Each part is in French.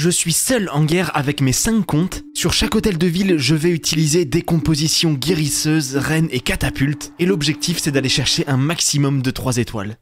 Je suis seul en guerre avec mes 5 comptes. Sur chaque hôtel de ville, je vais utiliser des compositions guérisseuses, reines et catapultes. Et l'objectif, c'est d'aller chercher un maximum de 3 étoiles.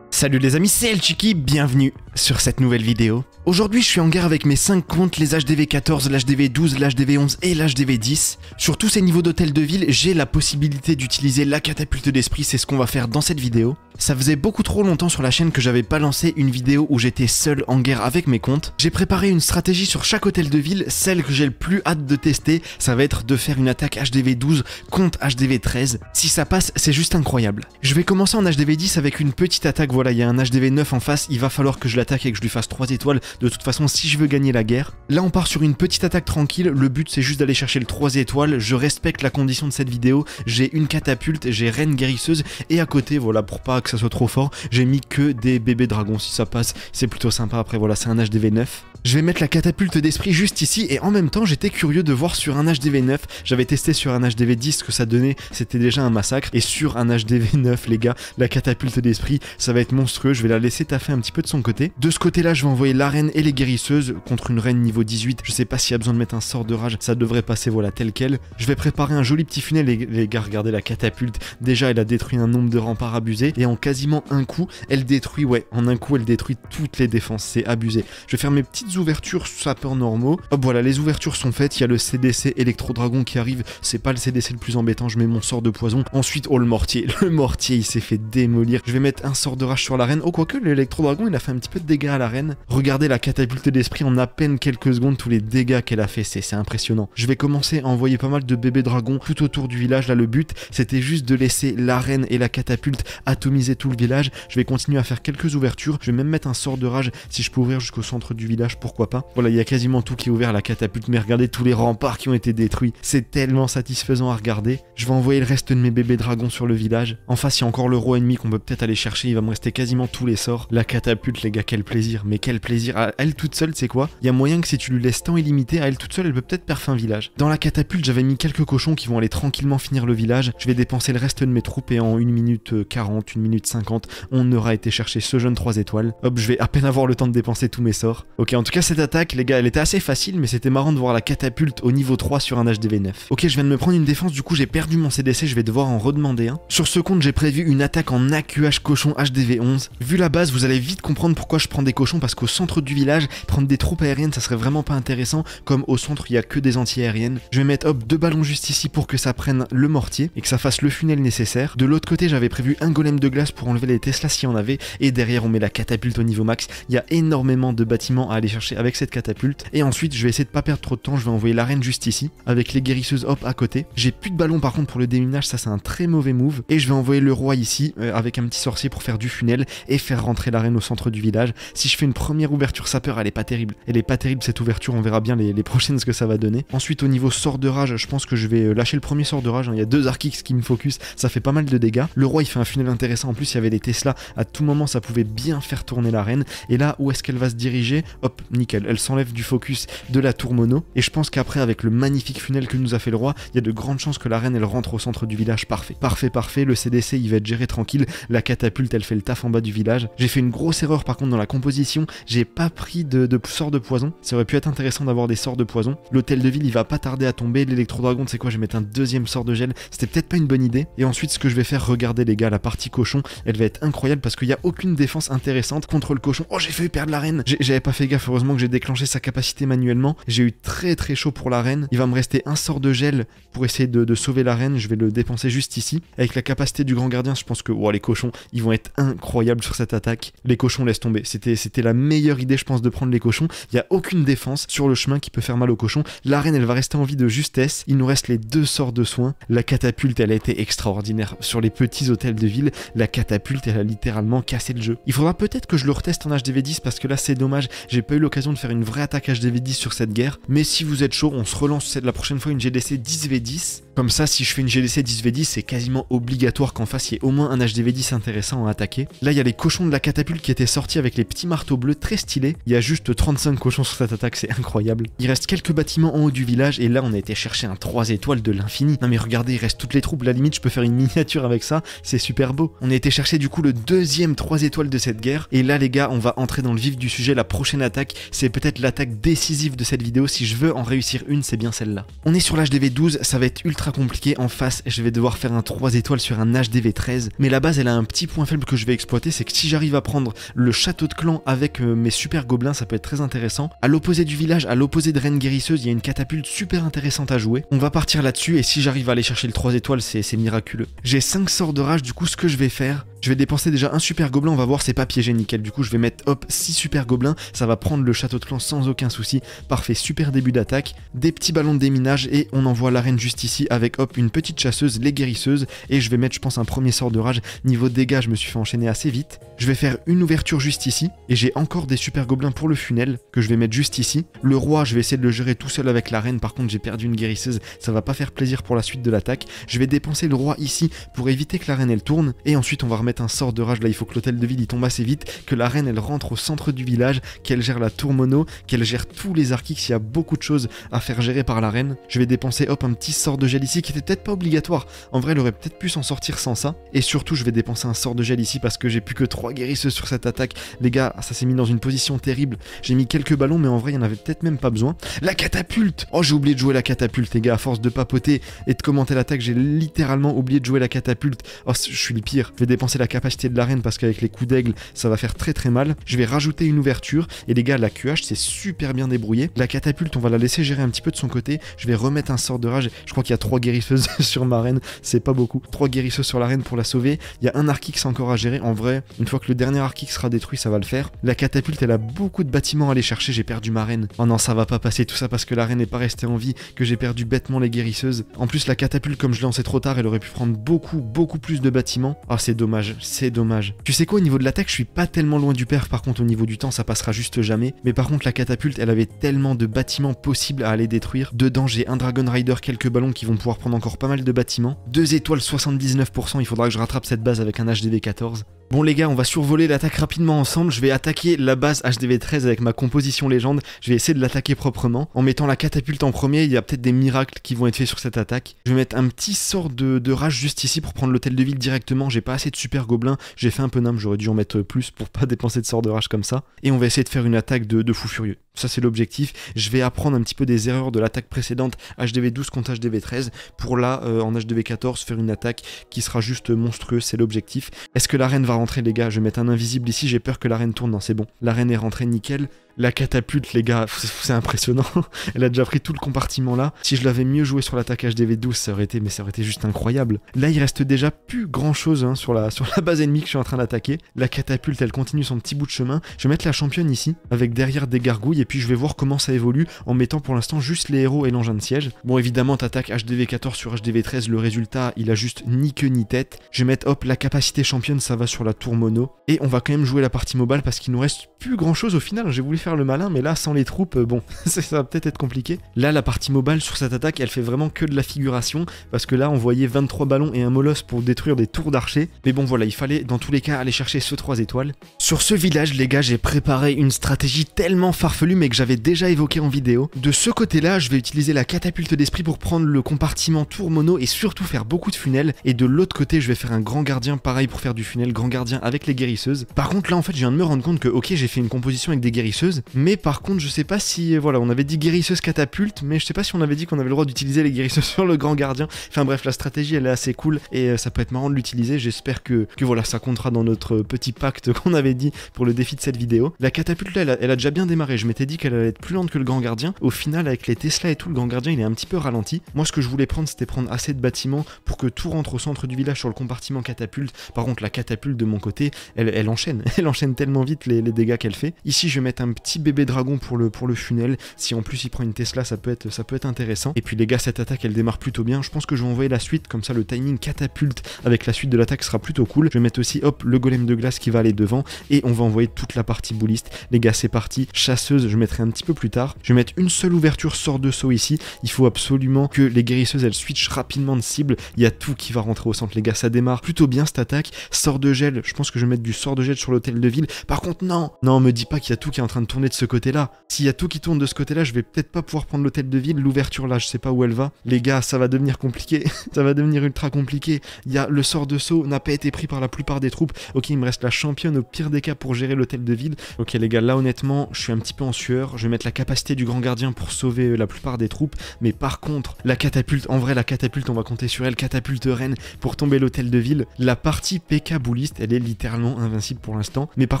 Salut les amis, c'est El Chiki, bienvenue sur cette nouvelle vidéo. Aujourd'hui, je suis en guerre avec mes 5 comptes, les HDV14, l'HDV12, l'HDV11 et l'HDV10. Sur tous ces niveaux d'hôtel de ville, j'ai la possibilité d'utiliser la catapulte d'esprit, c'est ce qu'on va faire dans cette vidéo. Ça faisait beaucoup trop longtemps sur la chaîne que j'avais pas lancé une vidéo où j'étais seul en guerre avec mes comptes. J'ai préparé une stratégie sur chaque hôtel de ville, celle que j'ai le plus hâte de tester, ça va être de faire une attaque HDV12 contre HDV13. Si ça passe, c'est juste incroyable. Je vais commencer en HDV10 avec une petite attaque, voilà, il y a un HDV9 en face, il va falloir que je et que je lui fasse 3 étoiles, de toute façon si je veux gagner la guerre. Là on part sur une petite attaque tranquille, le but c'est juste d'aller chercher le 3 étoiles, je respecte la condition de cette vidéo, j'ai une catapulte, j'ai reine guérisseuse, et à côté, voilà, pour pas que ça soit trop fort, j'ai mis que des bébés dragons. Si ça passe, c'est plutôt sympa. Après, voilà, c'est un HDV9. Je vais mettre la catapulte d'esprit juste ici et en même temps j'étais curieux de voir sur un HDV9, j'avais testé sur un HDV10 ce que ça donnait, c'était déjà un massacre et sur un HDV9 les gars, la catapulte d'esprit ça va être monstrueux, je vais la laisser taffer un petit peu de son côté. De ce côté là je vais envoyer l'arène et les guérisseuses contre une reine niveau 18, je sais pas s'il y a besoin de mettre un sort de rage, ça devrait passer voilà tel quel. Je vais préparer un joli petit funnel les, gars regardez la catapulte, déjà elle a détruit un nombre de remparts abusés et en quasiment un coup elle détruit, ouais en un coup elle détruit toutes les défenses, c'est abusé. Je vais faire mes petites ouvertures sapeurs normaux. Hop, voilà, les ouvertures sont faites. Il y a le CDC Electro-Dragon qui arrive. C'est pas le CDC le plus embêtant. Je mets mon sort de poison. Ensuite, oh, le mortier. Le mortier, il s'est fait démolir. Je vais mettre un sort de rage sur l'arène. Oh, quoique, l'Electro-Dragon, il a fait un petit peu dégâts à l'arène. Regardez la catapulte d'esprit en à peine quelques secondes. Tous les dégâts qu'elle a fait, c'est impressionnant. Je vais commencer à envoyer pas mal de bébés dragons tout autour du village. Là, le but, c'était juste de laisser l'arène et la catapulte atomiser tout le village. Je vais continuer à faire quelques ouvertures. Je vais même mettre un sort de rage si je peux ouvrir jusqu'au centre du village, pourquoi pas. Voilà, il y a quasiment tout qui est ouvert, la catapulte, mais regardez tous les remparts qui ont été détruits. C'est tellement satisfaisant à regarder. Je vais envoyer le reste de mes bébés dragons sur le village. En face, il y a encore le roi ennemi qu'on peut peut-être aller chercher. Il va me rester quasiment tous les sorts. La catapulte, les gars, quel plaisir. Mais quel plaisir. À elle toute seule, c'est quoi? Il y a moyen que si tu lui laisses temps illimité, à elle toute seule, elle peut peut-être perdre un village. Dans la catapulte, j'avais mis quelques cochons qui vont aller tranquillement finir le village. Je vais dépenser le reste de mes troupes et en 1 minute 40, 1 minute 50, on aura été chercher ce jeune 3 étoiles. Hop, je vais à peine avoir le temps de dépenser tous mes sorts. Ok, en tout cas, cette attaque, les gars, elle était assez facile, mais c'était marrant de voir la catapulte au niveau 3 sur un HDV9. Ok, je viens de me prendre une défense, du coup j'ai perdu mon CDC, je vais devoir en redemander un. Sur ce compte, j'ai prévu une attaque en AQH cochon HDV11. Vu la base, vous allez vite comprendre pourquoi je prends des cochons, parce qu'au centre du village, prendre des troupes aériennes, ça serait vraiment pas intéressant, comme au centre, il y a que des anti-aériennes. Je vais mettre hop deux ballons juste ici pour que ça prenne le mortier et que ça fasse le funnel nécessaire. De l'autre côté, j'avais prévu un golem de glace pour enlever les Tesla s'il y en avait, et derrière on met la catapulte au niveau max. Il y a énormément de bâtiments à aller chercher avec cette catapulte. Et ensuite, je vais essayer de pas perdre trop de temps, je vais envoyer l'arène juste ici, avec les guérisseuses hop à côté. J'ai plus de ballons par contre pour le déminage, ça c'est un très mauvais move. Et je vais envoyer le roi ici, euh, avec un petit sorcier pour faire du funnel et faire rentrer l'arène au centre du village. Si je fais une première ouverture sapeur, elle est pas terrible. Elle est pas terrible cette ouverture, on verra bien les, les prochaines ce que ça va donner. Ensuite au niveau sort de rage, je pense que je vais euh, lâcher le premier sort de rage. hein. Il y a deux Arkix qui me focus, ça fait pas mal de dégâts. Le roi il fait un funnel intéressant, en plus il y avait des Tesla, à tout moment ça pouvait bien faire tourner l'arène. Et là où est-ce qu'elle va se diriger? Hop, nickel, elle s'enlève du focus de la tour mono. Et je pense qu'après avec le magnifique funnel que nous a fait le roi, il y a de grandes chances que la reine elle rentre au centre du village parfait. Parfait, parfait, le CDC il va être géré tranquille, la catapulte elle fait le taf en bas du village. J'ai fait une grosse erreur par contre dans la composition, j'ai pas pris de, sort de poison. Ça aurait pu être intéressant d'avoir des sorts de poison. L'hôtel de ville il va pas tarder à tomber, l'électro-dragon c'est quoi, je vais mettre un deuxième sort de gel, c'était peut-être pas une bonne idée. Et ensuite ce que je vais faire, regardez les gars, la partie cochon, elle va être incroyable parce qu'il y a aucune défense intéressante contre le cochon. Oh j'ai fait perdre la reine, j'avais pas fait gaffe, heureusement que j'ai déclenché sa capacité manuellement. J'ai eu très très chaud pour la reine. Il va me rester un sort de gel pour essayer de, de sauver la reine. Je vais le dépenser juste ici. Avec la capacité du grand gardien, je pense que oh, les cochons, ils vont être incroyables sur cette attaque. Les cochons laissent tomber. C'était la meilleure idée, je pense, de prendre les cochons. Il y a aucune défense sur le chemin qui peut faire mal aux cochons. La reine, elle va rester en vie de justesse. Il nous reste les deux sorts de soins. La catapulte, elle a été extraordinaire. Sur les petits hôtels de ville, la catapulte, elle a littéralement cassé le jeu. Il faudra peut-être que je le reteste en HDV10 parce que là, c'est dommage. J'ai pas eu l'occasion de faire une vraie attaque HDV10 sur cette guerre. Mais si vous êtes chaud, on se relance la prochaine fois une GDC 10v10. Comme ça, si je fais une GDC 10v10, c'est quasiment obligatoire qu'en face il y ait au moins un HDV10 intéressant à attaquer. Là, il y a les cochons de la catapulte qui étaient sortis avec les petits marteaux bleus très stylés. Il y a juste 35 cochons sur cette attaque, c'est incroyable. Il reste quelques bâtiments en haut du village et là, on a été chercher un 3 étoiles de l'infini. Non mais regardez, il reste toutes les troupes. La limite, je peux faire une miniature avec ça. C'est super beau. On a été chercher du coup le deuxième 3 étoiles de cette guerre. Et là, les gars, on va entrer dans le vif du sujet. La prochaine attaque, c'est peut-être l'attaque décisive de cette vidéo. Si je veux en réussir une, c'est bien celle-là. On est sur l'HDV 12, ça va être ultra compliqué. En face, je vais devoir faire un 3 étoiles sur un HDV 13. Mais la base, elle a un petit point faible que je vais exploiter. C'est que si j'arrive à prendre le château de clan avec euh, mes super gobelins, ça peut être très intéressant. À l'opposé du village, à l'opposé de Reine Guérisseuse, il y a une catapulte super intéressante à jouer. On va partir là-dessus et si j'arrive à aller chercher le 3 étoiles, c'est miraculeux. J'ai 5 sorts de rage, du coup, ce que je vais faire, je vais dépenser déjà un super gobelin, on va voir c'est pas piégé nickel. Du coup je vais mettre hop 6 super gobelins, ça va prendre le château de clan sans aucun souci. Parfait, super début d'attaque. Des petits ballons de déminage et on envoie l'arène juste ici avec hop une petite chasseuse, les guérisseuses. Et je vais mettre je pense un premier sort de rage. Niveau dégâts je me suis fait enchaîner assez vite. Je vais faire une ouverture juste ici. Et j'ai encore des super gobelins pour le funnel que je vais mettre juste ici. Le roi je vais essayer de le gérer tout seul avec l'arène. Par contre j'ai perdu une guérisseuse, ça va pas faire plaisir pour la suite de l'attaque. Je vais dépenser le roi ici pour éviter que l'arène elle tourne. Et ensuite on va remettre un sort de rage il faut que l'hôtel de ville il tombe assez vite, que la reine elle rentre au centre du village, qu'elle gère la tour mono, qu'elle gère tous les archix, il y a beaucoup de choses à faire gérer par la reine. Je vais dépenser hop un petit sort de gel ici qui était peut-être pas obligatoire, en vrai elle aurait peut-être pu s'en sortir sans ça. Et surtout je vais dépenser un sort de gel ici parce que j'ai plus que 3 guérisseuses sur cette attaque. Les gars, ça s'est mis dans une position terrible. J'ai mis quelques ballons mais en vrai il y en avait peut-être même pas besoin. La catapulte Oh j'ai oublié de jouer la catapulte les gars, à force de papoter et de commenter l'attaque, j'ai littéralement oublié de jouer la catapulte. Oh je suis le pire. Je vais dépenser la capacité de la reine parce qu'avec les coups d'aigle, ça va faire très très mal. Je vais rajouter une ouverture. Et les gars, la QH, c'est super bien débrouillé. La catapulte, on va la laisser gérer un petit peu de son côté. Je vais remettre un sort de rage. Je crois qu'il y a trois guérisseuses sur ma reine. C'est pas beaucoup. Trois guérisseuses sur la reine pour la sauver. Il y a un Arkix encore à gérer. En vrai, une fois que le dernier Arkix sera détruit, ça va le faire. La catapulte, elle a beaucoup de bâtiments à aller chercher. J'ai perdu ma reine. Oh non, ça va pas passer tout ça parce que la reine n'est pas restée en vie, que j'ai perdu bêtement les guérisseuses. En plus, la catapulte, comme je l'ai lancé trop tard, elle aurait pu prendre beaucoup, beaucoup plus de bâtiments. Ah, c'est dommage. C'est dommage. Tu sais quoi, au niveau de l'attaque, je suis pas tellement loin du père. Par contre, au niveau du temps, ça passera juste jamais. Mais par contre, la catapulte, elle avait tellement de bâtiments possibles à aller détruire. Dedans, j'ai un Dragon Rider, quelques ballons qui vont pouvoir prendre encore pas mal de bâtiments. Deux étoiles 79%, il faudra que je rattrape cette base avec un HDV 14. Bon les gars, on va survoler l'attaque rapidement ensemble. Je vais attaquer la base HDV 13 avec ma composition légende. Je vais essayer de l'attaquer proprement. En mettant la catapulte en premier, il y a peut-être des miracles qui vont être faits sur cette attaque. Je vais mettre un petit sort de, rage juste ici pour prendre l'hôtel de ville directement. J'ai pas assez de super gobelins. J'ai fait un peu n'importe j'aurais dû en mettre plus pour pas dépenser de sort de rage comme ça. Et on va essayer de faire une attaque de, fou furieux. Ça c'est l'objectif. Je vais apprendre un petit peu des erreurs de l'attaque précédente HDV 12 contre HDV 13 pour là euh, en HDV 14 faire une attaque qui sera juste monstrueuse, c'est l'objectif. Est-ce que la reine va rentrer les gars Je vais mettre un invisible ici, j'ai peur que la reine tourne, non c'est bon. La reine est rentrée nickel. La catapulte, les gars, c'est impressionnant. Elle a déjà pris tout le compartiment là. Si je l'avais mieux joué sur l'attaque HDV12, ça aurait été, mais ça aurait été juste incroyable. Là, il reste déjà plus grand chose hein, sur, la, sur la base ennemie que je suis en train d'attaquer. La catapulte, elle continue son petit bout de chemin. Je vais mettre la championne ici, avec derrière des gargouilles, et puis je vais voir comment ça évolue en mettant pour l'instant juste les héros et l'engin de siège. Bon, évidemment, t'attaques HDV14 sur HDV13, le résultat, il a juste ni queue ni tête. Je vais mettre, hop, la capacité championne, ça va sur la tour mono. Et on va quand même jouer la partie mobile parce qu'il nous reste plus grand chose au final. J'ai voulu faire le malin, mais là, sans les troupes, euh, bon, ça va peut-être être compliqué. Là, la partie mobile sur cette attaque, elle fait vraiment que de la figuration, parce que là, on voyait 23 ballons et un molosse pour détruire des tours d'archers. Mais bon, voilà, il fallait dans tous les cas aller chercher ce 3 étoiles. Sur ce village, les gars, j'ai préparé une stratégie tellement farfelue, mais que j'avais déjà évoqué en vidéo. De ce côté-là, je vais utiliser la catapulte d'esprit pour prendre le compartiment tour mono et surtout faire beaucoup de funnels. Et de l'autre côté, je vais faire un grand gardien, pareil pour faire du funnel, grand gardien avec les guérisseuses. Par contre, là, en fait, je viens de me rendre compte que, ok, j'ai fait une composition avec des guérisseuses, mais par contre, je sais pas si. Voilà, on avait dit guérisseuse catapulte, mais je sais pas si on avait dit qu'on avait le droit d'utiliser les guérisseuses sur le grand gardien. Enfin bref, la stratégie elle est assez cool et euh, ça peut être marrant de l'utiliser. J'espère que, que voilà, ça comptera dans notre petit pacte qu'on avait dit pour le défi de cette vidéo. La catapulte là, elle a, déjà bien démarré. Je m'étais dit qu'elle allait être plus lente que le grand gardien. Au final, avec les Tesla et tout, le grand gardien il est un petit peu ralenti. Moi, ce que je voulais prendre, c'était prendre assez de bâtiments pour que tout rentre au centre du village sur le compartiment catapulte. Par contre, la catapulte de mon côté, elle, enchaîne. Elle enchaîne tellement vite les, les dégâts qu'elle fait. Ici, je vais mettre un petit bébé dragon pour le, pour le funnel. Si en plus il prend une Tesla, ça peut, être, ça peut être intéressant. Et puis les gars, cette attaque, elle démarre plutôt bien. Je pense que je vais envoyer la suite, comme ça le timing catapulte avec la suite de l'attaque sera plutôt cool. Je vais mettre aussi, hop, le golem de glace qui va aller devant. Et on va envoyer toute la partie bouliste. Les gars, c'est parti. Chasseuse, je mettrai un petit peu plus tard. Je vais mettre une seule ouverture sort de saut ici. Il faut absolument que les guérisseuses, elles switchent rapidement de cible. Il y a tout qui va rentrer au centre, les gars. Ça démarre plutôt bien cette attaque. Sort de gel, Je pense que je vais mettre du sort de gel sur l'hôtel de ville. Par contre, non Non, me dis pas qu'il y a tout qui est en train de tourner de ce côté-là. S'il y a tout qui tourne de ce côté-là, je vais peut-être pas pouvoir prendre l'hôtel de ville. L'ouverture là, je sais pas où elle va. Les gars, ça va devenir compliqué. ça va devenir ultra compliqué. Il y a le sort de saut n'a pas été pris par la plupart des troupes. Ok, il me reste la championne au pire des cas pour gérer l'hôtel de ville. Ok les gars, là honnêtement, je suis un petit peu en sueur. Je vais mettre la capacité du grand gardien pour sauver euh, la plupart des troupes. Mais par contre, la catapulte, en vrai la catapulte, on va compter sur elle. Catapulte reine pour tomber l'hôtel de ville. La partie PK elle est littéralement invincible pour l'instant. Mais par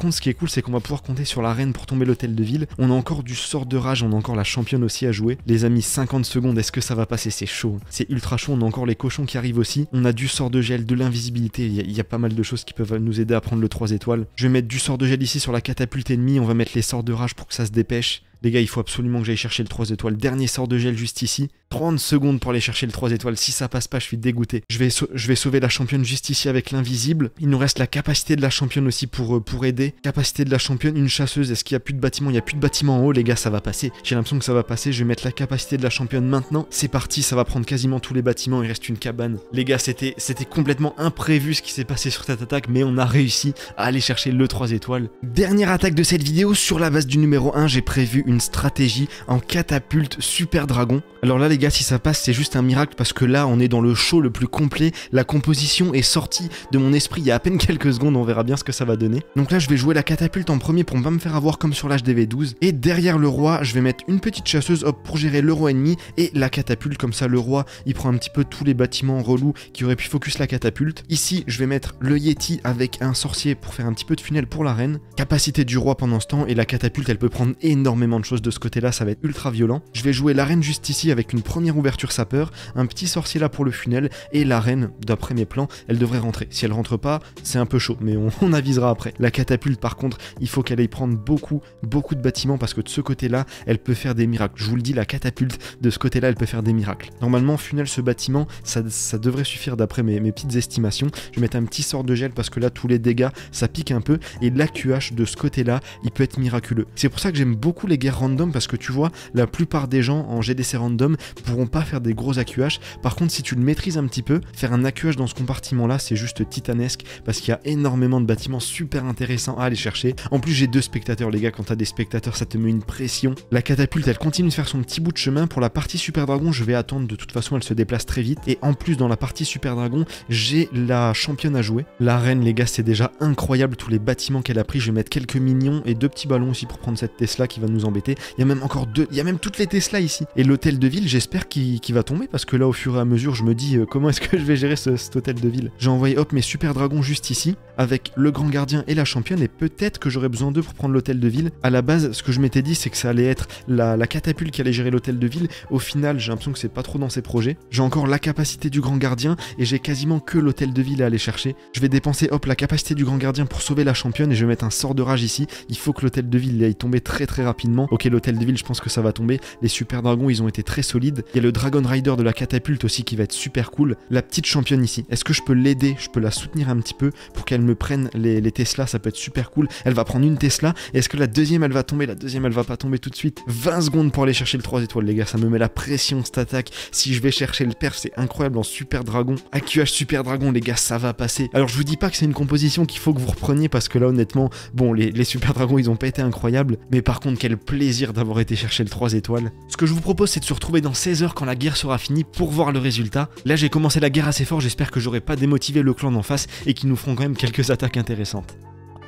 contre, ce qui est cool, c'est qu'on va pouvoir compter sur la reine pour tomber l'hôtel de ville. On a encore du sort de rage, on a encore la championne aussi à jouer. Les amis, 50 secondes, est-ce que ça va passer? C'est chaud. C'est ultra chaud, on a encore les cochons qui arrivent aussi. On a du sort de gel, de l'invisibilité. Il y, a pas mal de choses qui peuvent nous aider à prendre le 3 étoiles. Je vais mettre du sort de gel ici sur la catapulte ennemie. On va mettre les sorts de rage pour que ça se dépêche. Les gars, il faut absolument que j'aille chercher le 3 étoiles. Dernier sort de gel juste ici. 30 secondes pour aller chercher le 3 étoiles. Si ça passe pas, je suis dégoûté. Je vais, sauver la championne juste ici avec l'invisible. Il nous reste la capacité de la championne aussi pour, euh, pour aider. Capacité de la championne, une chasseuse. Est-ce qu'il y a plus de bâtiment? Il y a plus de bâtiment en haut, les gars, ça va passer. J'ai l'impression que ça va passer. Je vais mettre la capacité de la championne maintenant. C'est parti, ça va prendre quasiment tous les bâtiments. Il reste une cabane. Les gars, c'était complètement imprévu ce qui s'est passé sur cette attaque, mais on a réussi à aller chercher le 3 étoiles. Dernière attaque de cette vidéo. Sur la base du numéro 1, j'ai prévu une stratégie en catapulte super dragon. Alors là les gars si ça passe c'est juste un miracle parce que là on est dans le show le plus complet, la composition est sortie de mon esprit il y a à peine quelques secondes, on verra bien ce que ça va donner. Donc là je vais jouer la catapulte en premier pour ne pas me faire avoir comme sur l'HDV12 et derrière le roi je vais mettre une petite chasseuse pour gérer le roi ennemi et la catapulte comme ça le roi il prend un petit peu tous les bâtiments relous qui auraient pu focus la catapulte. Ici je vais mettre le yeti avec un sorcier pour faire un petit peu de funnel pour la reine. Capacité du roi pendant ce temps et la catapulte elle peut prendre énormément de choses de ce côté là ça va être ultra violent. Je vais jouer la reine juste ici avec une première ouverture sapeur, un petit sorcier là pour le funnel, et la reine, d'après mes plans, elle devrait rentrer. Si elle rentre pas, c'est un peu chaud, mais on, avisera après. La catapulte par contre, il faut qu'elle aille prendre beaucoup, beaucoup de bâtiments, parce que de ce côté-là, elle peut faire des miracles. Je vous le dis, la catapulte, de ce côté-là, elle peut faire des miracles. Normalement, funnel ce bâtiment, ça, devrait suffire d'après mes, mes, petites estimations. Je vais mettre un petit sort de gel, parce que là, tous les dégâts, ça pique un peu, et l'AQH de ce côté-là, il peut être miraculeux. C'est pour ça que j'aime beaucoup les guerres random, parce que tu vois, la plupart des gens en GDC random pourront pas faire des gros AQH. Par contre, si tu le maîtrises un petit peu, faire un AQH dans ce compartiment-là, c'est juste titanesque parce qu'il y a énormément de bâtiments super intéressants à aller chercher. En plus, j'ai deux spectateurs, les gars. Quand t'as des spectateurs, ça te met une pression. La catapulte, elle continue de faire son petit bout de chemin. Pour la partie super dragon, je vais attendre. De toute façon, elle se déplace très vite. Et en plus, dans la partie super dragon, j'ai la championne à jouer. La reine, les gars, c'est déjà incroyable tous les bâtiments qu'elle a pris. Je vais mettre quelques minions et deux petits ballons aussi pour prendre cette Tesla qui va nous embêter. Il y a même encore deux, il y a même toutes les Tesla ici. Et l'hôtel de ville, j'espère qu'il va tomber parce que là, au fur et à mesure, je me dis euh, comment est-ce que je vais gérer cet hôtel de ville. J'ai envoyé hop mes super dragons juste ici avec le grand gardien et la championne et peut-être que j'aurais besoin d'eux pour prendre l'hôtel de ville. À la base, ce que je m'étais dit, c'est que ça allait être la, catapulte qui allait gérer l'hôtel de ville. Au final, j'ai l'impression que c'est pas trop dans ses projets. J'ai encore la capacité du grand gardien et j'ai quasiment que l'hôtel de ville à aller chercher. Je vais dépenser hop la capacité du grand gardien pour sauver la championne et je vais mettre un sort de rage ici. Il faut que l'hôtel de ville aille tomber très très rapidement. Ok, l'hôtel de ville, je pense que ça va tomber. Les super dragons, ils ont été très solides. Il y a le Dragon Rider de la catapulte aussi qui va être super cool. La petite championne ici, est-ce que je peux l'aider? Je peux la soutenir un petit peu pour qu'elle me prenne les, les Tesla, ça peut être super cool. Elle va prendre une Tesla. Est-ce que la deuxième, elle va tomber? La deuxième, elle va pas tomber tout de suite. 20 secondes pour aller chercher le 3 étoiles, les gars. Ça me met la pression, cette attaque. Si je vais chercher le perf, c'est incroyable en super dragon. AQH super dragon, les gars, ça va passer. Alors, je vous dis pas que c'est une composition qu'il faut que vous repreniez parce que là, honnêtement, bon, les, les super dragons, ils ont pas été incroyables. Mais par contre, quel plaisir d'avoir été chercher le 3 étoiles. Ce que je vous propose, c'est de se retrouver dans 16 heures quand la guerre sera finie pour voir le résultat. Là, j'ai commencé la guerre assez fort, j'espère que j'aurai pas démotivé le clan d'en face et qu'ils nous feront quand même quelques attaques intéressantes.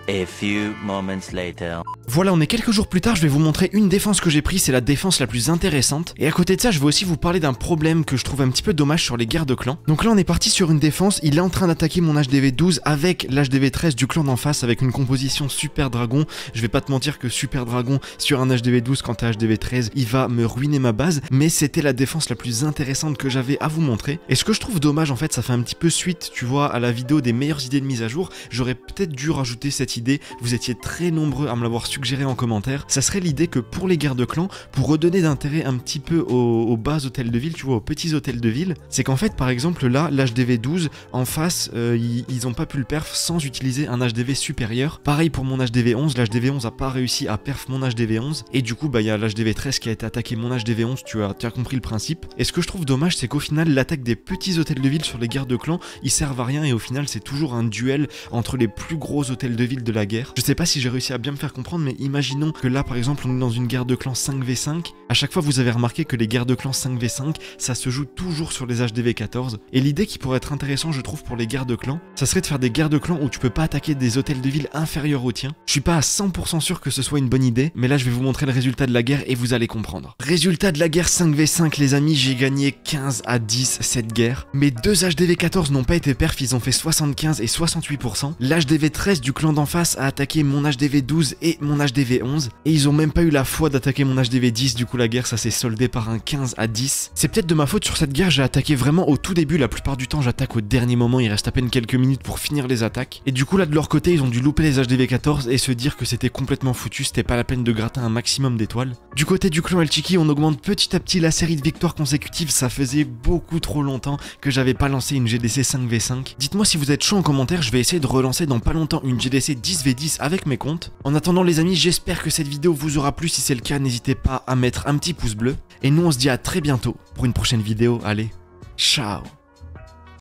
A few moments later. Voilà, on est quelques jours plus tard, je vais vous montrer une défense que j'ai prise, c'est la défense la plus intéressante. Et à côté de ça, je vais aussi vous parler d'un problème que je trouve un petit peu dommage sur les guerres de clans. Donc là, on est parti sur une défense, il est en train d'attaquer mon HDV 12 avec l'HDV 13 du clan d'en face, avec une composition Super Dragon. Je vais pas te mentir que Super Dragon sur un HDV 12 quand t'as HDV 13, il va me ruiner ma base, mais c'était la défense la plus intéressante que j'avais à vous montrer. Et ce que je trouve dommage, en fait, ça fait un petit peu suite, tu vois, à la vidéo des meilleures idées de mise à jour, j'aurais peut-être dû rajouter cette idée, vous étiez très nombreux à me l'avoir suggéré en commentaire, ça serait l'idée que pour les guerres de clans, pour redonner d'intérêt un petit peu aux, bas hôtels de ville, tu vois, aux petits hôtels de ville, c'est qu'en fait, par exemple, là, l'HDV 12, en face, euh, ils, ils ont pas pu le perf sans utiliser un HDV supérieur. Pareil pour mon HDV 11, l'HDV 11 a pas réussi à perf mon HDV 11, et du coup, bah, il y a l'HDV 13 qui a été attaqué mon HDV 11, tu as, tu as compris le principe. Et ce que je trouve dommage, c'est qu'au final, l'attaque des petits hôtels de ville sur les guerres de clans, ils servent à rien, et au final, c'est toujours un duel entre les plus gros hôtels de ville de la guerre. Je sais pas si j'ai réussi à bien me faire comprendre, mais imaginons que là, par exemple, on est dans une guerre de clans 5v5. À chaque fois, vous avez remarqué que les guerres de clans 5v5, ça se joue toujours sur les HDV 14. Et l'idée qui pourrait être intéressant, je trouve, pour les guerres de clans, ça serait de faire des guerres de clans où tu peux pas attaquer des hôtels de ville inférieurs aux tiens. Je suis pas à 100% sûr que ce soit une bonne idée, mais là, je vais vous montrer le résultat de la guerre et vous allez comprendre. Résultat de la guerre 5v5, les amis, j'ai gagné 15 à 10 cette guerre. Mes deux HDV 14 n'ont pas été perf, ils ont fait 75 et 68%. L'HDV 13 du clan d'en face a attaqué mon HDV 12 et mon HDV 11. Et ils ont même pas eu la foi d'attaquer mon HDV 10, du coup la guerre ça s'est soldé par un 15 à 10. C'est peut-être de ma faute sur cette guerre, j'ai attaqué vraiment au tout début, la plupart du temps j'attaque au dernier moment, il reste à peine quelques minutes pour finir les attaques. Et du coup là de leur côté ils ont dû louper les HDV 14 et se dire que c'était complètement foutu, c'était pas la peine de gratter un maximum d'étoiles. Du côté du clan El Chiki, on augmente petit à petit la série de victoires consécutives, ça faisait beaucoup trop longtemps que j'avais pas lancé une GDC 5v5. Dites-moi si vous êtes chaud en commentaire, je vais essayer de relancer dans pas longtemps une GDC 10v10 avec mes comptes. En attendant les amis, j'espère que cette vidéo vous aura plu, si c'est le cas n'hésitez pas à mettre un petit pouce bleu. Et nous on se dit à très bientôt pour une prochaine vidéo, allez, ciao